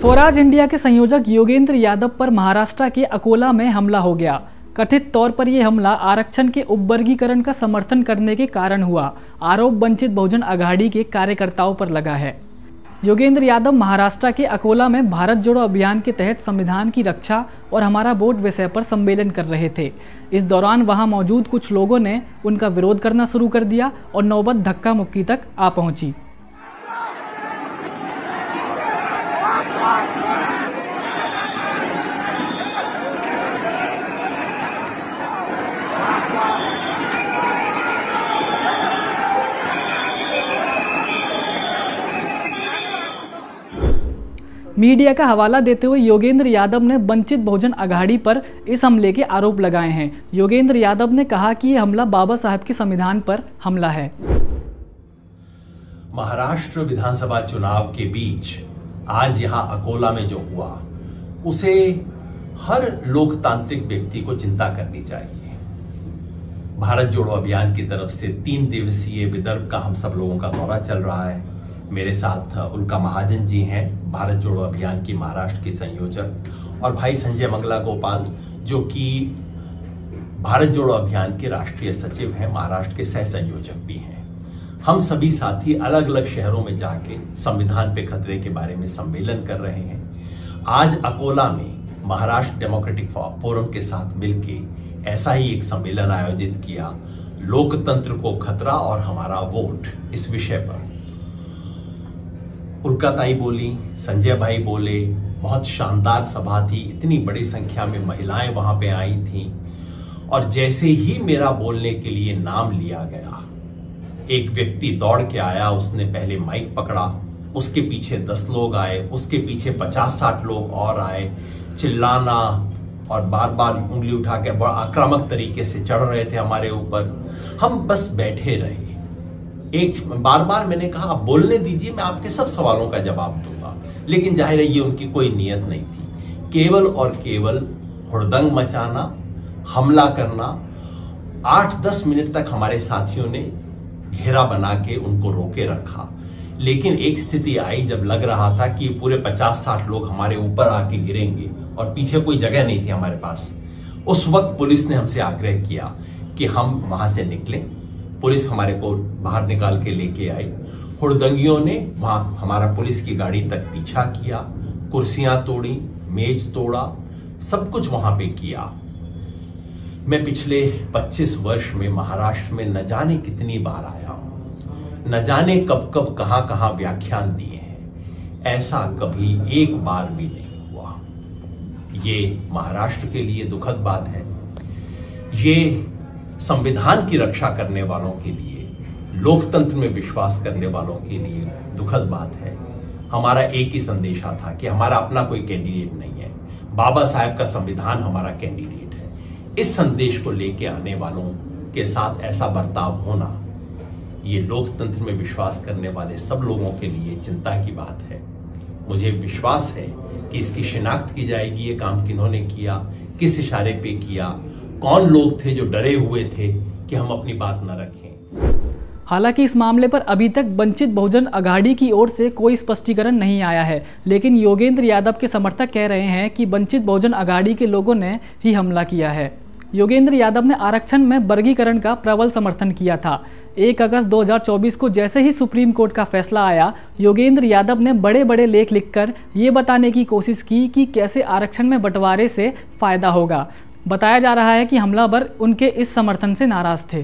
Swaraj India के संयोजक योगेंद्र यादव पर महाराष्ट्र के अकोला में हमला हो गया। कथित तौर पर यह हमला आरक्षण के उपवर्गीकरण का समर्थन करने के कारण हुआ, आरोप वंचित बहुजन अघाड़ी के कार्यकर्ताओं पर लगा है। योगेंद्र यादव महाराष्ट्र के अकोला में भारत जोड़ो अभियान के तहत संविधान की रक्षा और हमारा वोट विषय पर सम्मेलन कर रहे थे। इस दौरान वहाँ मौजूद कुछ लोगों ने उनका विरोध करना शुरू कर दिया और नौबत धक्का मुक्की तक आ पहुँची। मीडिया का हवाला देते हुए योगेंद्र यादव ने वंचित बहुजन अघाड़ी पर इस हमले के आरोप लगाए हैं। योगेंद्र यादव ने कहा कि यह हमला बाबा साहब के संविधान पर हमला है। महाराष्ट्र विधानसभा चुनाव के बीच आज यहाँ अकोला में जो हुआ, उसे हर लोकतांत्रिक व्यक्ति को चिंता करनी चाहिए। भारत जोड़ो अभियान की तरफ़ से तीन दिवसीय विदर्भ का हम सब लोगों का दौरा चल रहा है। मेरे साथ उल्का महाजन जी हैं, भारत जोड़ो अभियान की महाराष्ट्र के संयोजक। और भाई संजय मंगला गोपाल, जो कि भारत जोड़ो अभियान के राष्ट्रीय सचिव हैं, महाराष्ट्र के सह संयोजक भी हैं। हम सभी साथी अलग अलग शहरों में जाके संविधान पे खतरे के बारे में सम्मेलन कर रहे हैं। आज अकोला में महाराष्ट्र डेमोक्रेटिक फोरम के साथ मिलकर ऐसा ही एक सम्मेलन आयोजित किया। लोकतंत्र को खतरा और हमारा वोट इस विषय पर। उल्काताई बोली, संजय भाई बोले, बहुत शानदार सभा थी, इतनी बड़ी संख्या में महिलाएँ वहाँ पे आई थी, और जैसे ही मेरा बोलने के लिए नाम लिया गया, एक व्यक्ति दौड़ के आया, उसने पहले माइक पकड़ा, उसके पीछे दस लोग आए, उसके पीछे पचास साठ लोग और आए, चिल्लाना और बार बार उंगली उठा के बड़ा आक्रामक तरीके से चढ़ रहे थे हमारे ऊपर। हम बस बैठे रहे। एक बार बार मैंने कहा, आप बोलने दीजिए, मैं आपके सब सवालों का जवाब दूँगा। लेकिन ज़ाहिर है, ये उनकी कोई नीयत नहीं थी। केवल और केवल हुड़दंग मचाना, हमला करना आठ दस मिनट तक हमारे साथियों ने घेरा बना के उनको रोके रखा। लेकिन एक स्थिति आई जब लग रहा था कि पूरे पचास साठ लोग हमारे ऊपर आके गिरेंगे और पीछे कोई जगह नहीं थी हमारे पास, उस वक्त पुलिस ने हमसे आग्रह किया कि हम वहाँ से निकले। पुलिस हमारे को बाहर निकाल के लेके आई। हुड़दंगियों ने वहाँ हमारा पुलिस की गाड़ी तक पीछा किया, कुर्सियाँ तोड़ी, मेज तोड़ा, सब कुछ वहाँ पे किया। मैं पिछले 25 वर्ष में महाराष्ट्र में न जाने कितनी बार आया हूँ, न जाने कब कब कहाँ कहाँ व्याख्यान दिए हैं। ऐसा कभी एक बार भी नहीं हुआ। ये महाराष्ट्र के लिए दुखद बात है। ये संविधान की रक्षा करने वालों के लिए, लोकतंत्र में विश्वास करने वालों के लिए दुखद बात है। हमारा एक ही संदेशा था कि हमारा अपना कोई कैंडिडेट नहीं है। बाबा साहेब का संविधान हमारा कैंडिडेट है। इस संदेश को लेके आने वालों के साथ ऐसा बर्ताव होना, ये लोकतंत्र में विश्वास करने वाले सब लोगों के लिए चिंता की बात है। मुझे विश्वास है कि इसकी शिनाख्त की जाएगी, ये काम किन्होंने किया, किस इशारे पे किया कौन लोग थे जो डरे हुए थे कि हम अपनी बात न रखें? हालाँकि इस मामले पर अभी तक वंचित बहुजन अघाड़ी की ओर से कोई स्पष्टीकरण नहीं आया है, लेकिन योगेंद्र यादव के समर्थक कह रहे हैं कि वंचित बहुजन अघाड़ी के लोगों ने ही हमला किया है। योगेंद्र यादव ने आरक्षण में वर्गीकरण का प्रबल समर्थन किया था। एक अगस्त 2024 को जैसे ही सुप्रीम कोर्ट का फैसला आया, योगेंद्र यादव ने बड़े बड़े लेख लिखकर ये बताने की कोशिश की कि कैसे आरक्षण में बंटवारे से फ़ायदा होगा। बताया जा रहा है कि हमलावर उनके इस समर्थन से नाराज़ थे।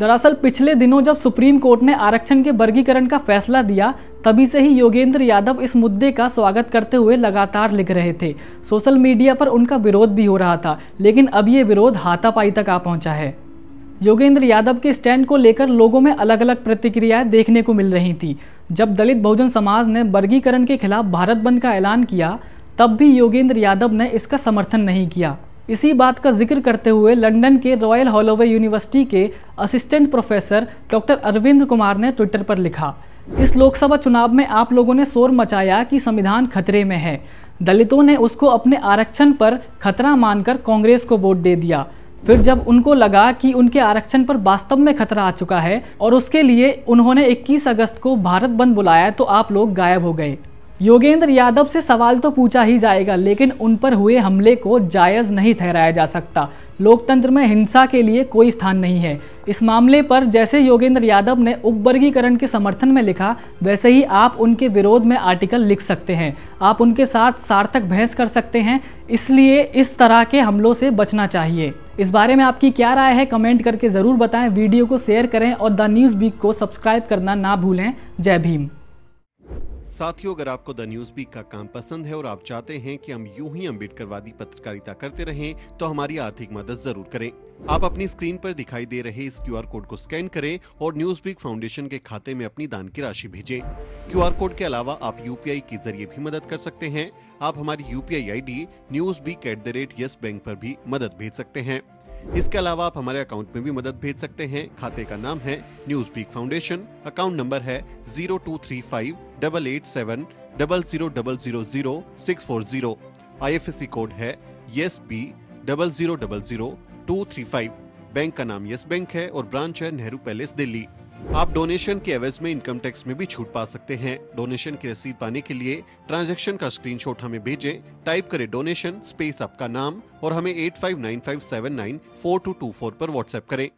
दरअसल पिछले दिनों जब सुप्रीम कोर्ट ने आरक्षण के वर्गीकरण का फैसला दिया, तभी से ही योगेंद्र यादव इस मुद्दे का स्वागत करते हुए लगातार लिख रहे थे। सोशल मीडिया पर उनका विरोध भी हो रहा था, लेकिन अब ये विरोध हाथापाई तक आ पहुँचा है। योगेंद्र यादव के स्टैंड को लेकर लोगों में अलग अलग प्रतिक्रियाएँ देखने को मिल रही थी। जब दलित बहुजन समाज ने वर्गीकरण के खिलाफ भारत बंद का ऐलान किया, तब भी योगेंद्र यादव ने इसका समर्थन नहीं किया। इसी बात का ज़िक्र करते हुए लंदन के रॉयल हॉलोवे यूनिवर्सिटी के assistant professor doctor Arvind Kumar ने ट्विटर पर लिखा, इस लोकसभा चुनाव में आप लोगों ने शोर मचाया कि संविधान खतरे में है। दलितों ने उसको अपने आरक्षण पर खतरा मानकर कांग्रेस को वोट दे दिया। फिर जब उनको लगा कि उनके आरक्षण पर वास्तव में खतरा आ चुका है और उसके लिए उन्होंने 21 अगस्त को भारत बंद बुलाया तो आप लोग गायब हो गए। योगेंद्र यादव से सवाल तो पूछा ही जाएगा, लेकिन उन पर हुए हमले को जायज़ नहीं ठहराया जा सकता। लोकतंत्र में हिंसा के लिए कोई स्थान नहीं है। इस मामले पर जैसे योगेंद्र यादव ने उपवर्गीकरण के समर्थन में लिखा, वैसे ही आप उनके विरोध में आर्टिकल लिख सकते हैं। आप उनके साथ सार्थक बहस कर सकते हैं, इसलिए इस तरह के हमलों से बचना चाहिए। इस बारे में आपकी क्या राय है, कमेंट करके ज़रूर बताएँ। वीडियो को शेयर करें और द न्यूज़ वीक को सब्सक्राइब करना ना भूलें। जय भीम। साथियों, अगर आपको द न्यूज़ बीक का काम पसंद है और आप चाहते हैं कि हम यूँ ही अम्बेडकरवादी पत्रकारिता करते रहें तो हमारी आर्थिक मदद ज़रूर करें। आप अपनी स्क्रीन पर दिखाई दे रहे इस क्यूआर कोड को स्कैन करें और न्यूज़ बीक फाउंडेशन के खाते में अपनी दान की राशि भेजें। क्यूआर कोड के अलावा आप यूपीआई के ज़रिए भी मदद कर सकते हैं। आप हमारी UPI ID News Week at the rate Yes Bank पर भी मदद भेज सकते हैं। इसके अलावा आप हमारे अकाउंट में भी मदद भेज सकते हैं। खाते का नाम है News Week foundation account number है zero two three five double eight seven double zero double zero zero six four zero. I F S C code है Yes B double zero double zero two three five. Bank का नाम yes bank है और branch है Nehru palace Delhi. आप donation के एवज में इनकम टैक्स में भी छूट पा सकते हैं। डोनेशन की रसीद पाने के लिए ट्रांजैक्शन का स्क्रीनशॉट हमें भेजें। टाइप करें डोनेशन स्पेस आपका नाम और हमें eight five nine five seven nine four two two four पर व्हाट्सएप करें।